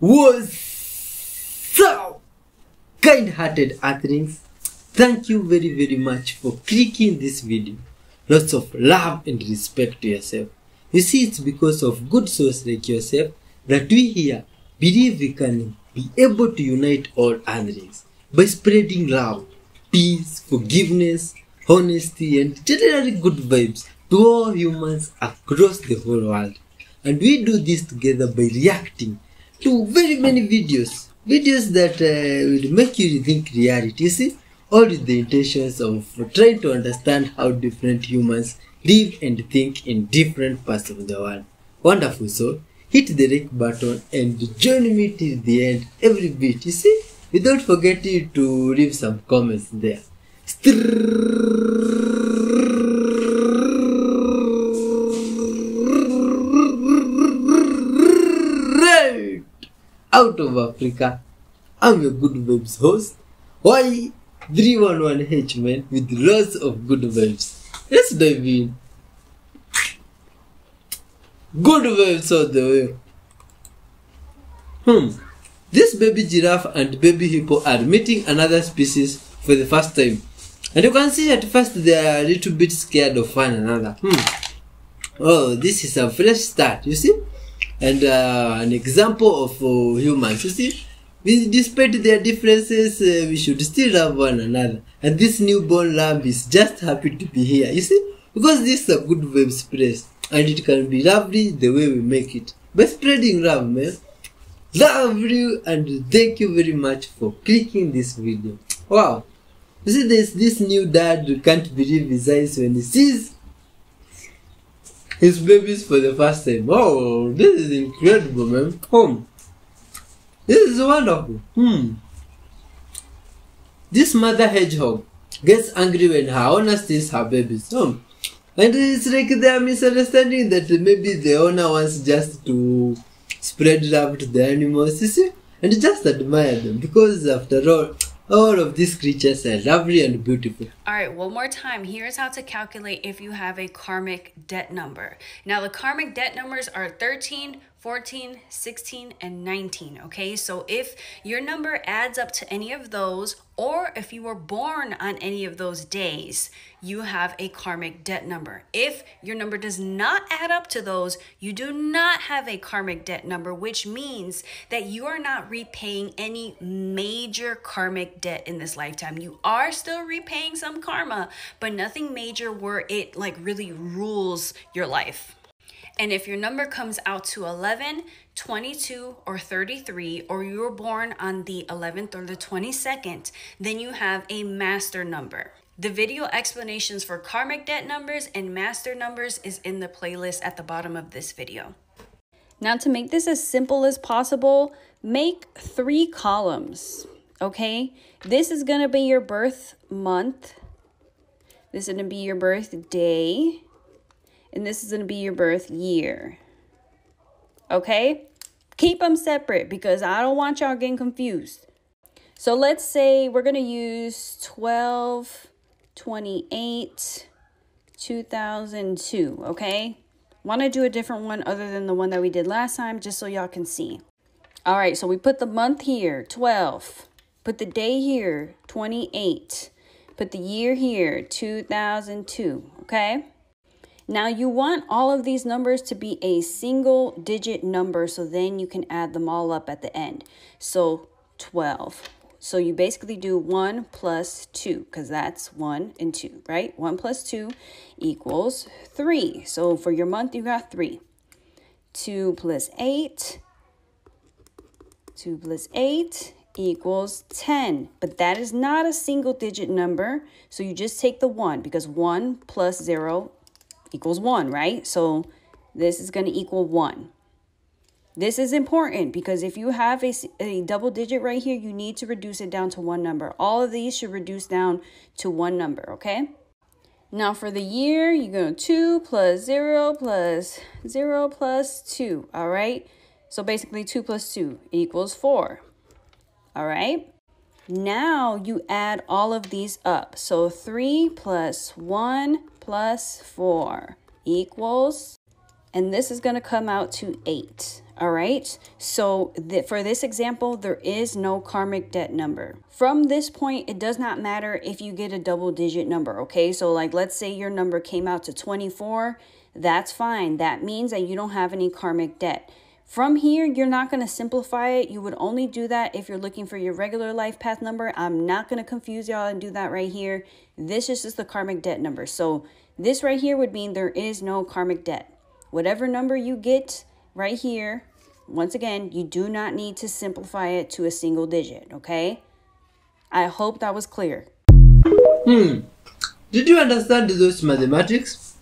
What's up, kind-hearted earthlings? Thank you very very much for clicking this video. Lots of love and respect to yourself. You see, it's because of good souls like yourself that we here believe we can be able to unite all earthlings by spreading love, peace, forgiveness, honesty, and generally good vibes to all humans across the whole world. And we do this together by reacting to very many videos. Videos that uh, will make you rethink reality. You see, all with the intentions of trying to understand how different humans live and think in different parts of the world. Wonderful, so hit the like button and join me till the end every bit. You see, without forgetting to leave some comments there. Straight out of Africa. I'm your good vibes host. Why 311H man with lots of good vibes. Let's dive in. Good vibes all the way. Hmm. This baby giraffe and baby hippo are meeting another species for the first time. And you can see at first they are a little bit scared of one another. Hmm. Oh, this is a fresh start, you see? And uh, an example of uh, humans, you see? We, despite their differences, uh, we should still love one another. And this newborn lamb is just happy to be here, you see? Because this is a good web spread. And it can be lovely the way we make it. By spreading love, man. Love you and thank you very much for clicking this video. Wow. You see, there's this new dad can't believe his eyes when he sees his babies for the first time. Oh, this is incredible, man. Home. This is wonderful. Hmm. This mother hedgehog gets angry when her owner steals her babies. Hmm. And it's like they are misunderstanding that maybe the owner wants just to spread love to the animals, you see? And just admire them because after all, all of these creatures are lovely and beautiful. All right, one more time. Here's how to calculate if you have a karmic debt number. Now, the karmic debt numbers are 13, 14, 16, and 19. Okay, so if your number adds up to any of those, or if you were born on any of those days, you have a karmic debt number. If your number does not add up to those, you do not have a karmic debt number, which means that you are not repaying any major karmic debt in this lifetime. You are still repaying some karma, but nothing major where it like really rules your life. And if your number comes out to 11, 22, or 33, or you were born on the 11th or the 22nd, then you have a master number. The video explanations for karmic debt numbers and master numbers is in the playlist at the bottom of this video. Now to make this as simple as possible, make three columns, okay? This is gonna be your birth month. This is gonna be your birthday and this is going to be your birth year. Okay? Keep them separate because I don't want y'all getting confused. So let's say we're going to use 12, 28, 2002, okay? Want to do a different one other than the one that we did last time just so y'all can see. All right, so we put the month here, 12. Put the day here, 28. Put the year here, 2002, okay? Now you want all of these numbers to be a single digit number so then you can add them all up at the end. So 12. So you basically do 1 plus 2 because that's 1 and 2, right? 1 plus 2 equals 3. So for your month, you got 3. 2 plus 8. 2 plus 8 equals 10. But that is not a single digit number. So you just take the 1 because 1 plus 0 equals 1, right? So this is going to equal 1. This is important because if you have a, a double digit right here, you need to reduce it down to one number. All of these should reduce down to one number, okay? Now for the year, you go 2 plus 0 plus 0 plus 2, all right? So basically 2 plus 2 equals 4, all right? Now you add all of these up. So 3 plus 1 plus 4 equals, and this is going to come out to 8. All right. So th- for this example, there is no karmic debt number. From this point, it does not matter if you get a double digit number. Okay. So like, let's say your number came out to 24. That's fine. That means that you don't have any karmic debt. From here, you're not going to simplify it. You would only do that if you're looking for your regular life path number. I'm not going to confuse y'all and do that right here. This is just the karmic debt number. So this right here would mean there is no karmic debt. Whatever number you get right here, once again, you do not need to simplify it to a single digit, okay? I hope that was clear. Hmm. Did you understand those mathematics?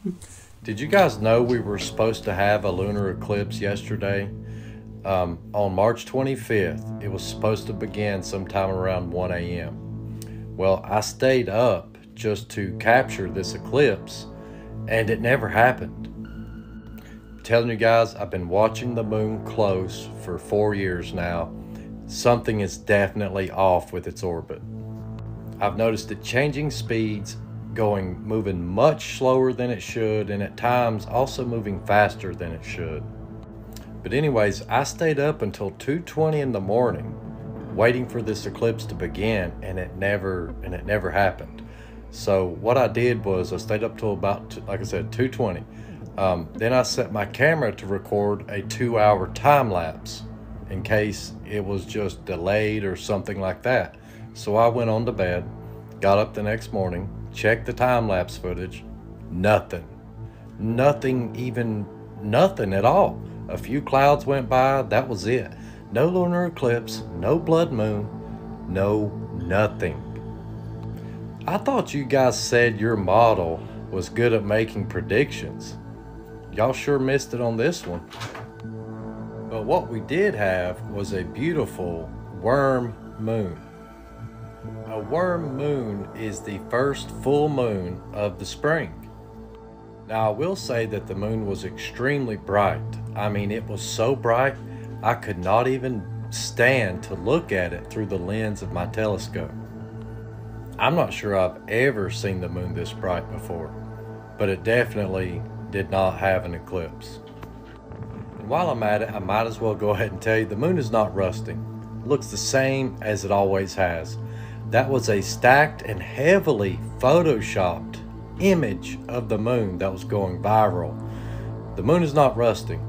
Did you guys know we were supposed to have a lunar eclipse yesterday? Um, on March 25th, it was supposed to begin sometime around 1 a.m. Well, I stayed up just to capture this eclipse, and it never happened. I'm telling you guys, I've been watching the moon close for four years now. Something is definitely off with its orbit. I've noticed it changing speeds going moving much slower than it should and at times also moving faster than it should. But anyways, I stayed up until 2:20 in the morning waiting for this eclipse to begin and it never and it never happened. So what I did was I stayed up till about like I said 2:20. Um, then I set my camera to record a two-hour time lapse in case it was just delayed or something like that. So I went on to bed, got up the next morning, checked the time lapse footage, nothing. Nothing, even nothing at all. A few clouds went by, that was it. No lunar eclipse, no blood moon, no nothing. I thought you guys said your model was good at making predictions. Y'all sure missed it on this one. But what we did have was a beautiful worm moon. Worm moon is the first full moon of the spring. Now, I will say that the moon was extremely bright. I mean, it was so bright, I could not even stand to look at it through the lens of my telescope. I'm not sure I've ever seen the moon this bright before, but it definitely did not have an eclipse. And while I'm at it, I might as well go ahead and tell you the moon is not rusting. Looks the same as it always has. That was a stacked and heavily photoshopped image of the moon that was going viral. The moon is not rusting.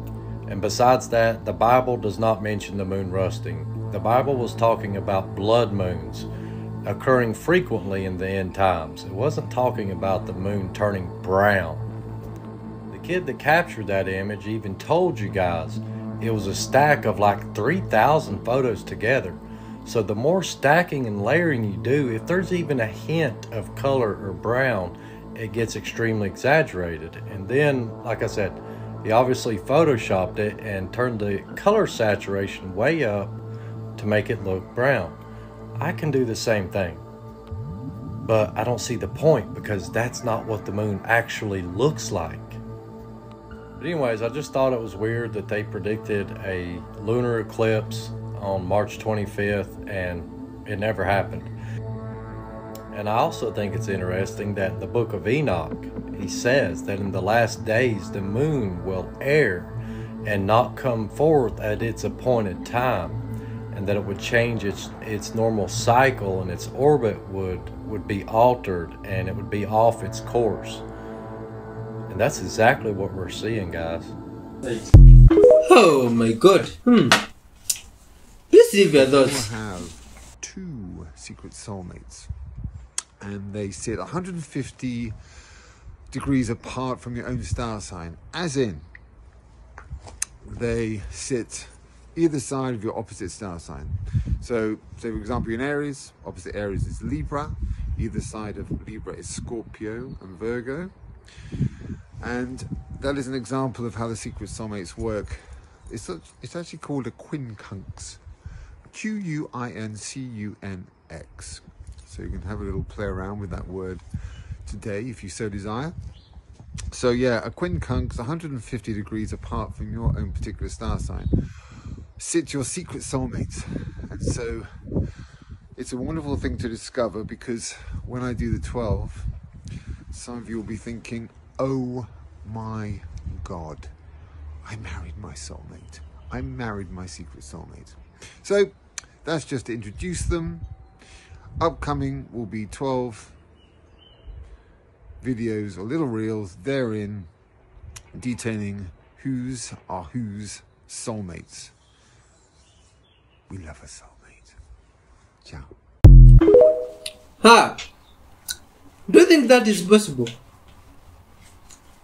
And besides that, the Bible does not mention the moon rusting. The Bible was talking about blood moons occurring frequently in the end times. It wasn't talking about the moon turning brown. The kid that captured that image even told you guys it was a stack of like 3,000 photos together. So the more stacking and layering you do, if there's even a hint of color or brown, it gets extremely exaggerated. And then, like I said, he obviously photoshopped it and turned the color saturation way up to make it look brown. I can do the same thing. But I don't see the point because that's not what the moon actually looks like. But anyways, I just thought it was weird that they predicted a lunar eclipse on March 25th and it never happened. And I also think it's interesting that the book of Enoch, he says that in the last days the moon will err and not come forth at its appointed time and that it would change its its normal cycle and its orbit would would be altered and it would be off its course. And that's exactly what we're seeing, guys. Oh my god. Hmm. You'll have two secret soulmates, and they sit 150 degrees apart from your own star sign, as in they sit either side of your opposite star sign. So, say for example, you're in Aries, opposite Aries is Libra, either side of Libra is Scorpio and Virgo. And that is an example of how the secret soulmates work. It's, such- it's actually called a quincunx. Q U I N C U N X. So you can have a little play around with that word today if you so desire. So yeah, a quincunx 150 degrees apart from your own particular star sign. Sit your secret soulmates. And so it's a wonderful thing to discover because when I do the 12, some of you will be thinking, oh my god, I married my soulmate. I married my secret soulmate. So that's just to introduce them. Upcoming will be 12 videos or little reels therein detailing who's are whose soulmates. We love a soulmate. Ciao. Ha! Do you think that is possible?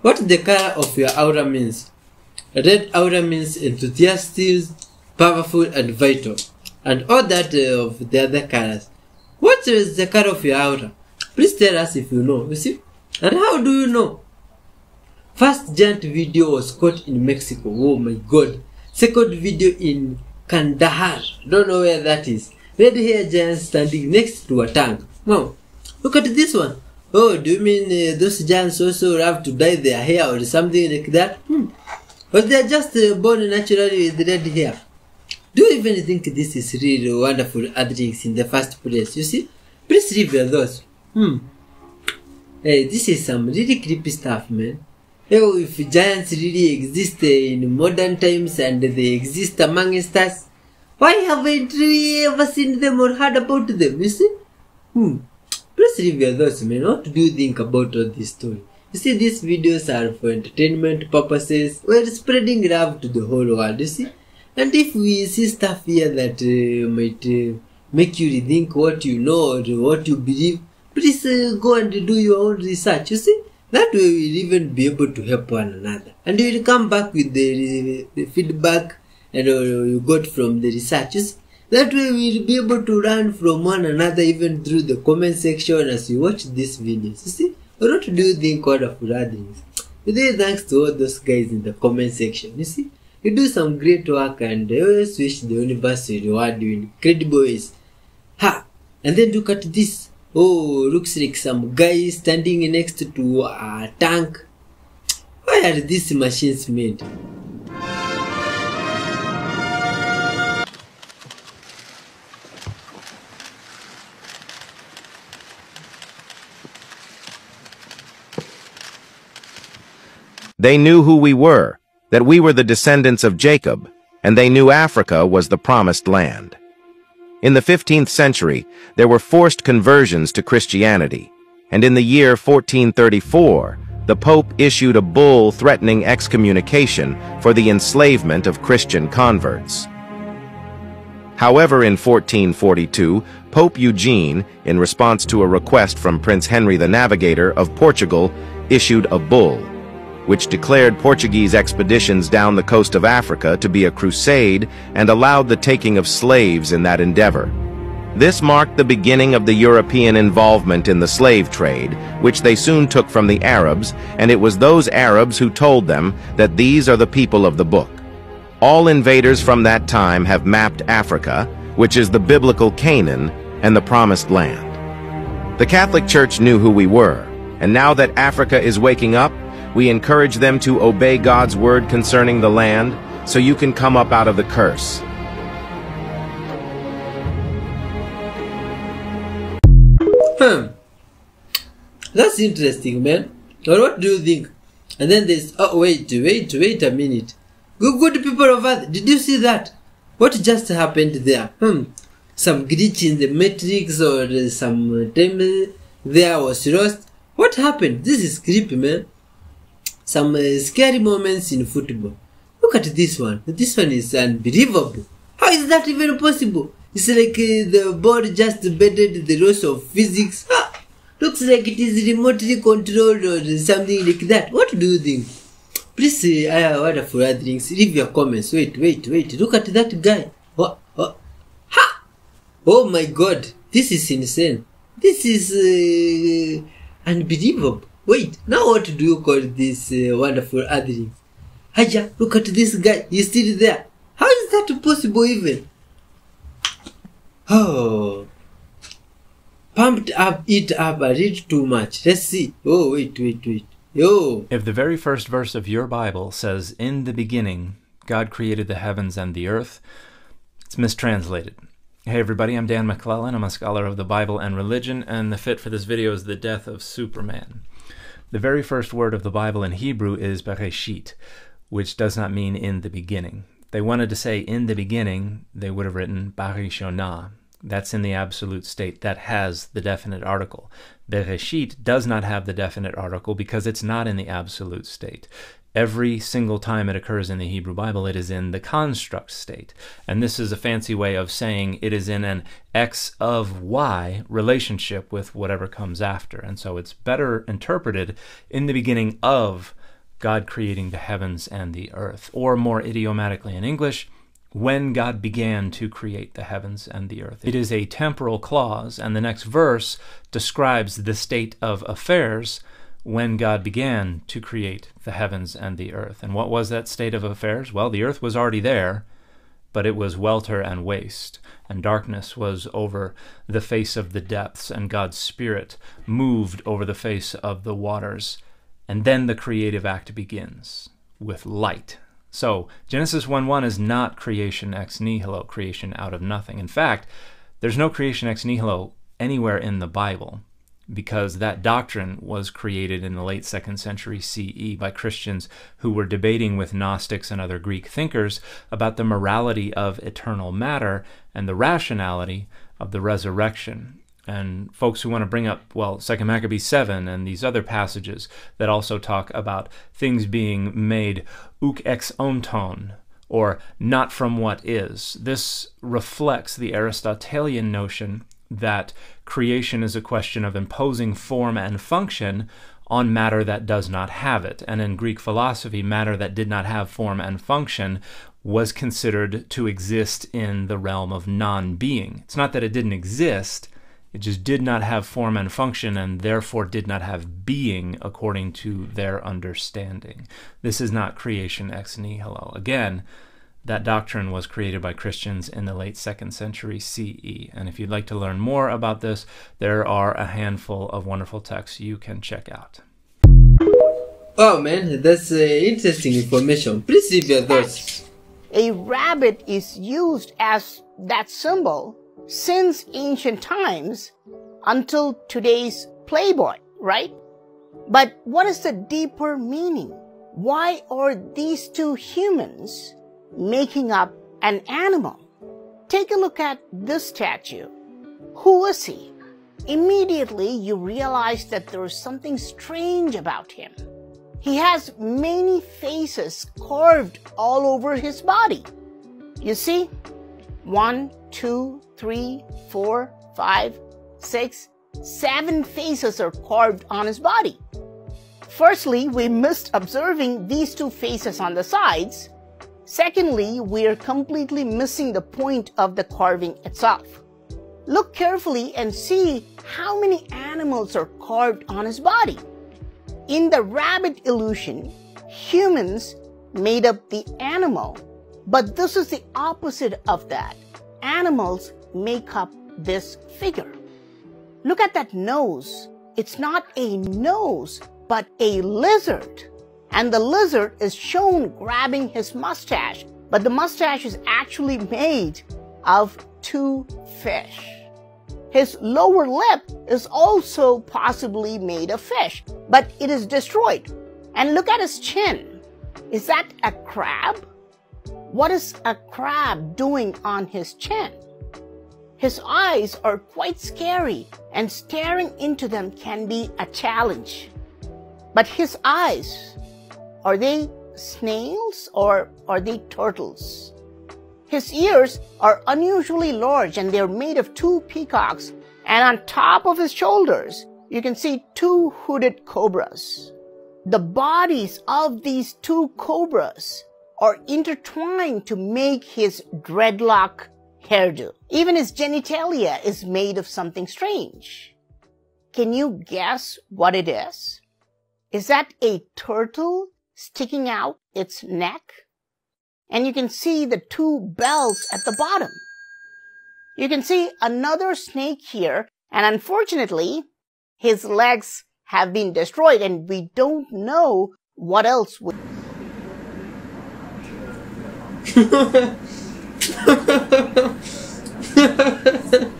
What the color of your aura means? Red aura means enthusiastic, powerful, and vital, and all that uh, of the other colors. What is the color of your aura? Please tell us if you know. You see? And how do you know? First giant video was caught in Mexico. Oh my god. Second video in Kandahar. Don't know where that is. Red hair giant standing next to a tank. Wow. Look at this one. Oh, do you mean uh, those giants also have to dye their hair or something like that? Hmm. They are just uh, born naturally with red hair. Do you even think this is really wonderful earthlings in the first place? You see? Please your thoughts. Hmm. Hey, this is some really creepy stuff, man. Oh, if giants really exist uh, in modern times and they exist amongst us, why haven't we ever seen them or heard about them? You see? Hmm. Please your thoughts, man. What do you think about all this story? You see, these videos are for entertainment purposes. We're spreading love to the whole world, you see? And if we see stuff here that uh, might uh, make you rethink what you know or what you believe, please uh, go and do your own research, you see? That way we'll even be able to help one another. And you'll come back with the, the feedback and uh, you got from the research, you see? That way we'll be able to learn from one another even through the comment section as we watch these videos. You see? What do you think wonderful things? Today thanks to all those guys in the comment section. You see? You do some great work and I always wish the universe will reward you in incredible ways. Ha! And then look at this. Oh, looks like some guy standing next to a tank. Why are these machines made? They knew who we were, that we were the descendants of Jacob, and they knew Africa was the promised land. In the 15th century, there were forced conversions to Christianity, and in the year 1434, the Pope issued a bull threatening excommunication for the enslavement of Christian converts. However, in 1442, Pope Eugene, in response to a request from Prince Henry the Navigator of Portugal, issued a bull, which declared Portuguese expeditions down the coast of Africa to be a crusade and allowed the taking of slaves in that endeavor. This marked the beginning of the European involvement in the slave trade, which they soon took from the Arabs, and it was those Arabs who told them that these are the people of the book. All invaders from that time have mapped Africa, which is the biblical Canaan and the Promised Land. The Catholic Church knew who we were, and now that Africa is waking up, we encourage them to obey God's word concerning the land, so you can come up out of the curse. Hmm. That's interesting, man. Or what do you think? And then there's, oh, wait, wait, wait a minute. Good, good people of Earth, did you see that? What just happened there? Hmm. Some glitch in the matrix or some time there was lost. What happened? This is creepy, man. Some uh, scary moments in football. Look at this one. This one is unbelievable. How is that even possible? It's like uh, the board just bended the laws of physics. Looks like it is remotely controlled or something like that. What do you think? Please, uh, wonderful things. Leave your comments. Wait, wait, wait. Look at that guy. What? what? Ha! Oh my god. This is insane. This is uh, unbelievable. Wait, now what do you call this uh, wonderful things? Haja, look at this guy. He's still there. How is that possible even? Oh. Pumped up, eat up, I read too much. Let's see. Oh, wait, wait, wait. Yo. If the very first verse of your Bible says, In the beginning, God created the heavens and the earth, it's mistranslated. Hey everybody, I'm Dan McClellan. I'm a scholar of the Bible and religion, and the fit for this video is the death of Superman. The very first word of the Bible in Hebrew is Bereshit, which does not mean in the beginning. they wanted to say in the beginning, they would have written Barishona. That's in the absolute state. That has the definite article. Bereshit does not have the definite article because it's not in the absolute state. Every single time it occurs in the Hebrew Bible, it is in the construct state. And this is a fancy way of saying it is in an X of Y relationship with whatever comes after. And so it's better interpreted in the beginning of God creating the heavens and the earth. Or more idiomatically in English, when God began to create the heavens and the earth. It is a temporal clause, and the next verse describes the state of affairs when God began to create the heavens and the earth. And what was that state of affairs? Well, the earth was already there, but it was welter and waste, and darkness was over the face of the depths, and God's Spirit moved over the face of the waters. And then the creative act begins with light so Genesis 1:1 is not creation ex nihilo, creation out of nothing. In fact, there's no creation ex nihilo anywhere in the Bible because that doctrine was created in the late second century CE by Christians who were debating with Gnostics and other Greek thinkers about the morality of eternal matter and the rationality of the resurrection. And folks who want to bring up well second maccabees 7 and these other passages that also talk about things being made uk ex onton or not from what is. This reflects the aristotelian notion that creation is a question of imposing form and function on matter that does not have it and in greek philosophy matter that did not have form and function was considered to exist in the realm of non-being it's not that it didn't exist it just did not have form and function and therefore did not have being according to their understanding. This is not creation ex nihilo. Again, that doctrine was created by Christians in the late second century CE. And if you'd like to learn more about this, there are a handful of wonderful texts you can check out. Oh man, that's uh, interesting information. Please leave your thoughts. A rabbit is used as that symbol since ancient times until today's Playboy, right? But what is the deeper meaning? Why are these two humans making up an animal? Take a look at this statue. Who is he? Immediately you realize that there is something strange about him. He has many faces carved all over his body. You see, one, two, three, four, five, six, seven faces are carved on his body. Firstly, we missed observing these two faces on the sides. Secondly, we are completely missing the point of the carving itself. Look carefully and see how many animals are carved on his body. In the rabbit illusion, humans made up the animal but this is the opposite of that. Animals make up this figure. Look at that nose. It's not a nose, but a lizard. And the lizard is shown grabbing his mustache, but the mustache is actually made of two fish. His lower lip is also possibly made of fish, but it is destroyed. And look at his chin. Is that a crab? What is a crab doing on his chin? His eyes are quite scary and staring into them can be a challenge. But his eyes, are they snails or are they turtles? His ears are unusually large and they're made of two peacocks and on top of his shoulders, you can see two hooded cobras. The bodies of these two cobras are intertwined to make his dreadlock hairdo. Even his genitalia is made of something strange. Can you guess what it is? Is that a turtle sticking out its neck? And you can see the two bells at the bottom. You can see another snake here, and unfortunately, his legs have been destroyed, and we don't know what else would.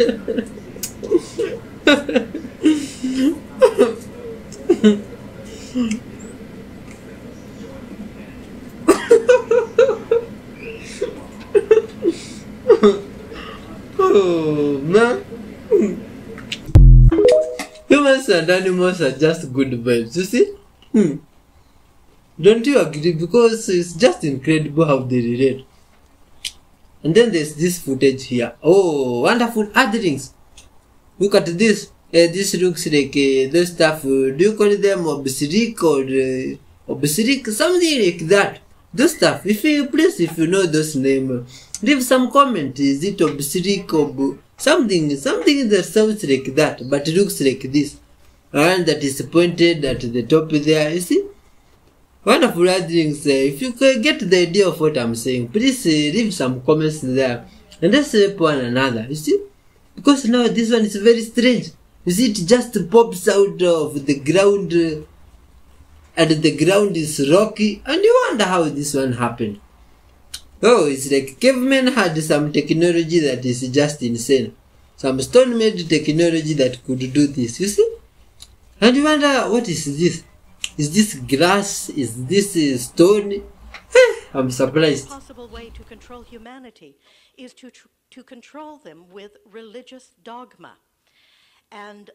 animals are just good vibes, you see? Hmm. Don't you agree? Because it's just incredible how they relate. And then there's this footage here. Oh, wonderful earthlings. Look at this. Uh, this looks like uh, those stuff. Uh, do you call them obsidic or uh? Something like that. Those stuff. If you please, if you know those name, leave some comment. Is it obsidic or something? Something that sounds like that, but looks like this, and that is pointed at the top there. You see? Wonderful things. Uh, if you get the idea of what I'm saying, please uh, leave some comments there and let's help one another. You see? Because now this one is very strange. You see, it just pops out of the ground uh, and the ground is rocky and you wonder how this one happened. Oh, it's like cavemen had some technology that is just insane. Some stone-made technology that could do this, you see? And you wonder, what is this? Is this grass? Is this stone? I'm surprised. The possible way to control humanity is to, to control them with religious dogma. And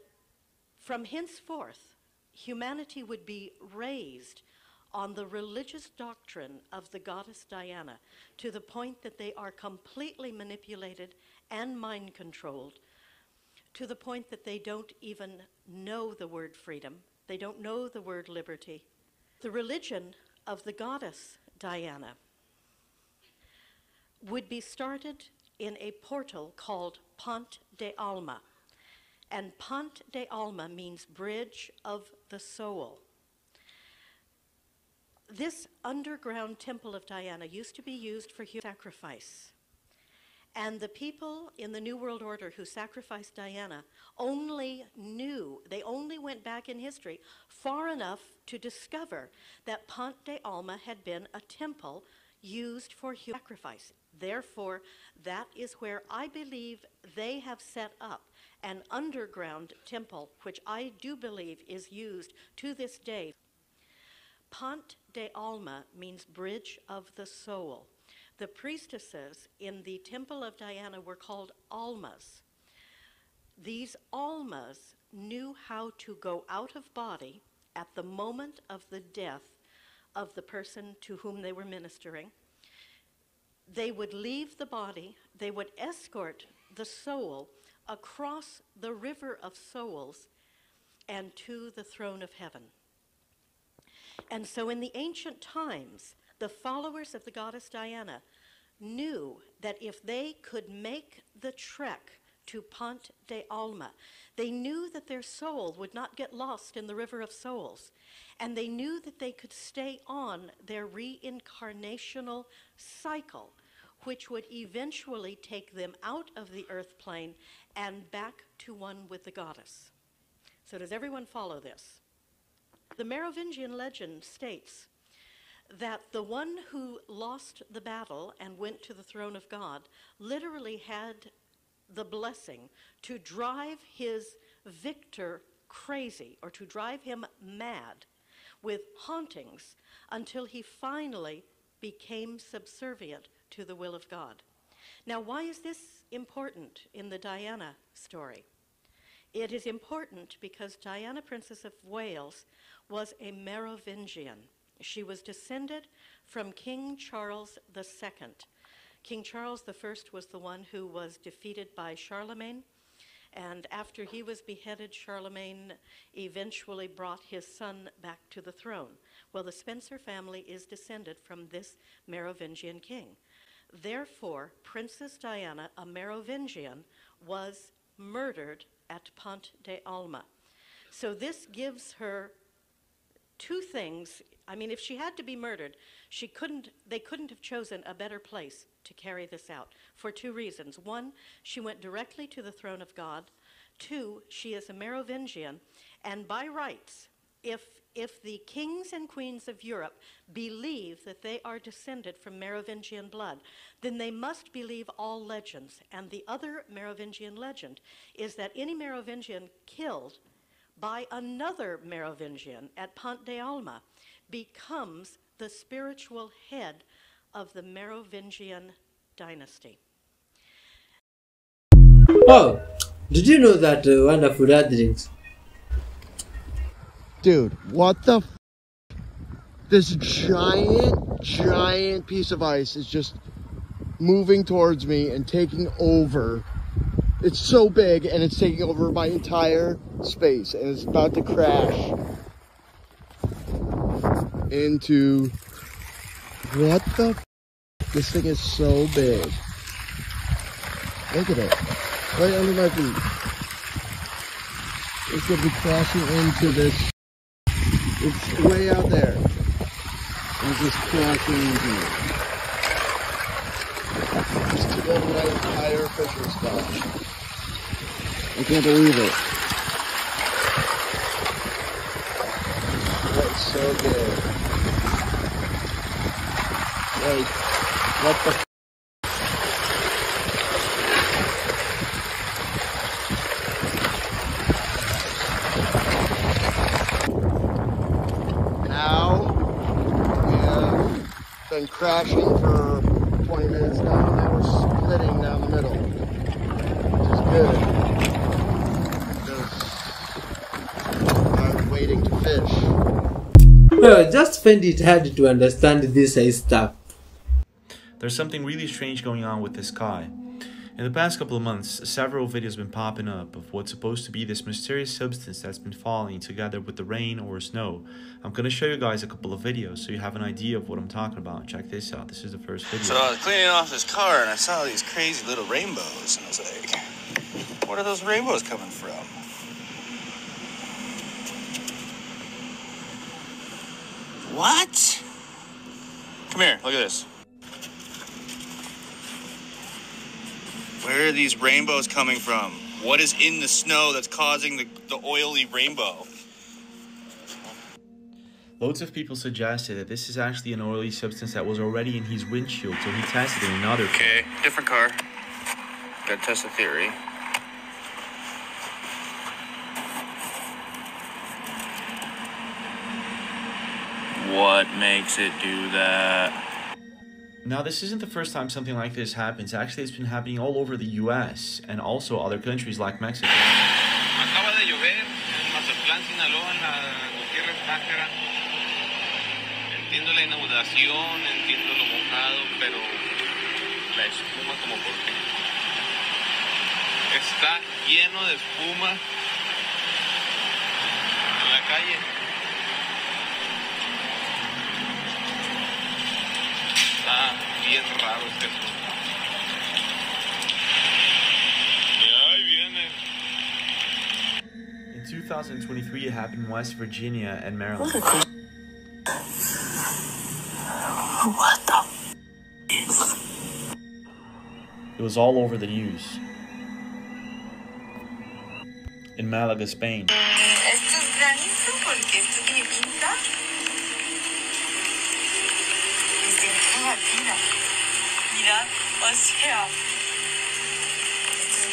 from henceforth, humanity would be raised on the religious doctrine of the goddess Diana to the point that they are completely manipulated and mind controlled to the point that they don't even know the word freedom they don't know the word liberty. The religion of the goddess Diana would be started in a portal called Pont de Alma. And Pont de Alma means bridge of the soul. This underground temple of Diana used to be used for human sacrifice. And the people in the New World Order who sacrificed Diana only knew, they only went back in history far enough to discover that Pont de Alma had been a temple used for human sacrifice. Therefore, that is where I believe they have set up an underground temple, which I do believe is used to this day. Pont de Alma means bridge of the soul. The priestesses in the Temple of Diana were called almas. These almas knew how to go out of body at the moment of the death of the person to whom they were ministering. They would leave the body, they would escort the soul across the river of souls and to the throne of heaven. And so in the ancient times, the followers of the goddess Diana knew that if they could make the trek to Pont de Alma, they knew that their soul would not get lost in the river of souls. And they knew that they could stay on their reincarnational cycle, which would eventually take them out of the earth plane and back to one with the goddess. So, does everyone follow this? The Merovingian legend states that the one who lost the battle and went to the throne of God literally had the blessing to drive his victor crazy or to drive him mad with hauntings until he finally became subservient to the will of God. Now, why is this important in the Diana story? It is important because Diana, Princess of Wales, was a Merovingian. She was descended from King Charles II. King Charles I was the one who was defeated by Charlemagne. And after he was beheaded, Charlemagne eventually brought his son back to the throne. Well, the Spencer family is descended from this Merovingian king. Therefore, Princess Diana, a Merovingian, was murdered at Pont de Alma. So this gives her two things. I mean, if she had to be murdered, she couldn't, they couldn't have chosen a better place to carry this out for two reasons. One, she went directly to the throne of God. Two, she is a Merovingian, and by rights, if, if the kings and queens of Europe believe that they are descended from Merovingian blood, then they must believe all legends. And the other Merovingian legend is that any Merovingian killed by another Merovingian at Pont de Alma becomes the spiritual head of the Merovingian dynasty. Oh, did you know that uh, wonderful earthlings? Dude, what the f- This giant, giant piece of ice is just moving towards me and taking over. It's so big and it's taking over my entire space and it's about to crash into what the This thing is so big. Look at it. Right under my feet. It's gonna be crashing into this it's way out there. It's just crashing into it. Just took over my entire fishing spot. I can't believe it. That's so good. Like, what the Now, we have been crashing for 20 minutes now. Now we're splitting down the middle, which is good. Because I'm waiting to fish. Well, I just find it hard to understand this stuff. There's something really strange going on with this sky. In the past couple of months, several videos have been popping up of what's supposed to be this mysterious substance that's been falling together with the rain or snow. I'm gonna show you guys a couple of videos so you have an idea of what I'm talking about. Check this out. This is the first video. So I was cleaning off this car and I saw these crazy little rainbows and I was like, what are those rainbows coming from? What? Come here, look at this. Where are these rainbows coming from? What is in the snow that's causing the, the oily rainbow? Loads of people suggested that this is actually an oily substance that was already in his windshield, so he tested it in another car. Okay, different car. Gotta test the theory. What makes it do that? Now, this isn't the first time something like this happens. Actually, it's been happening all over the US and also other countries like Mexico. Acaba de llover en Mazatlán, Sinaloa, en la Gutiérrez Nájera. Entiendo la inundación, entiendo lo mojado, pero la espuma como por qué. Está lleno de espuma en la calle. Está bien raro este asunto. Y ahí viene. In 2023, it happened in West Virginia and Maryland. What the? It was all over the news. In Malaga, Spain. Esto es granizo porque esto tiene pinta. O sea.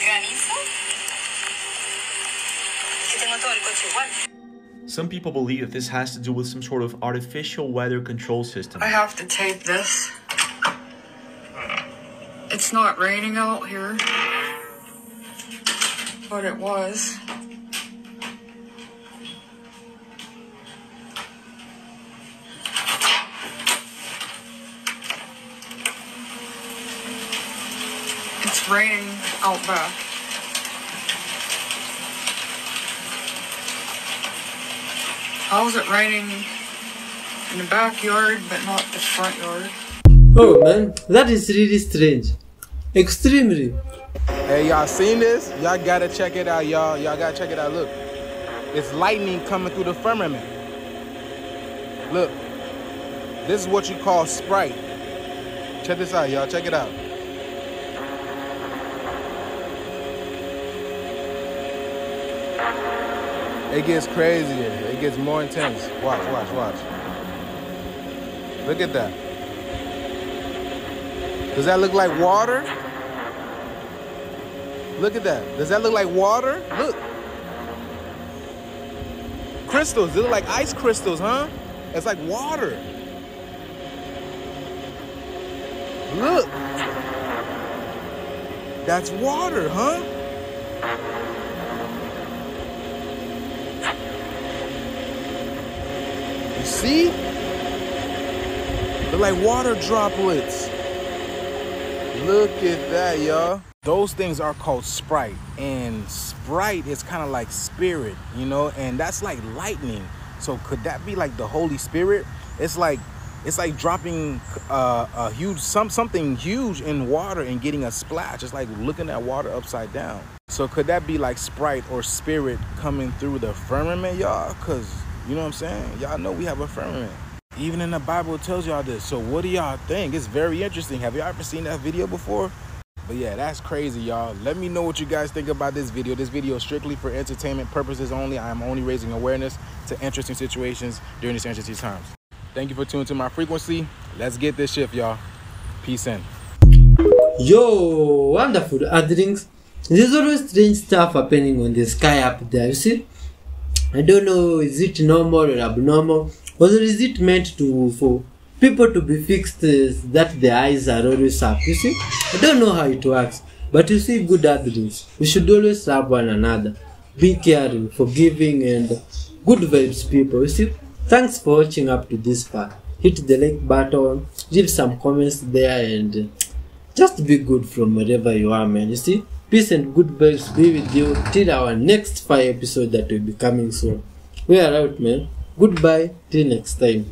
Granizo. Es que tengo todo el coche igual. Some people believe that this has to do with some sort of artificial weather control system. I have to tape this. It's not raining out here. But it was. It's raining out back. How is it raining in the backyard but not the front yard? Oh man, that is really strange. Extremely. Hey, y'all seen this? Y'all gotta check it out, y'all. Y'all gotta check it out. Look, it's lightning coming through the firmament. Look, this is what you call Sprite. Check this out, y'all. Check it out. It gets crazier. It gets more intense. Watch, watch, watch. Look at that. Does that look like water? Look at that. Does that look like water? Look. Crystals. They look like ice crystals, huh? It's like water. Look. That's water, huh? See? They're like water droplets. Look at that, y'all. Those things are called Sprite, and Sprite is kind of like spirit, you know, and that's like lightning. So could that be like the Holy Spirit? It's like it's like dropping uh, a huge some something huge in water and getting a splash. It's like looking at water upside down. So could that be like Sprite or spirit coming through the firmament, y'all? Cause you know what I'm saying? Y'all know we have a firmament. Even in the Bible tells y'all this. So what do y'all think? It's very interesting. Have y'all ever seen that video before? But yeah, that's crazy, y'all. Let me know what you guys think about this video. This video is strictly for entertainment purposes only. I am only raising awareness to interesting situations during these interesting times. Thank you for tuning to my frequency. Let's get this shift, y'all. Peace in. Yo, wonderful Earthlings. There's always strange stuff happening on the sky up there, you see? I don't know, is it normal or abnormal? Or is it meant to for people to be fixed that their eyes are always up, you see? I don't know how it works. But you see, good athletes we should always love one another. Be caring, forgiving, and good vibes people, you see? Thanks for watching up to this part. Hit the like button, leave some comments there, and just be good from wherever you are, man. You see? Peace and good vibes be with you till our next five episode that will be coming soon. We are out, man. Goodbye till next time.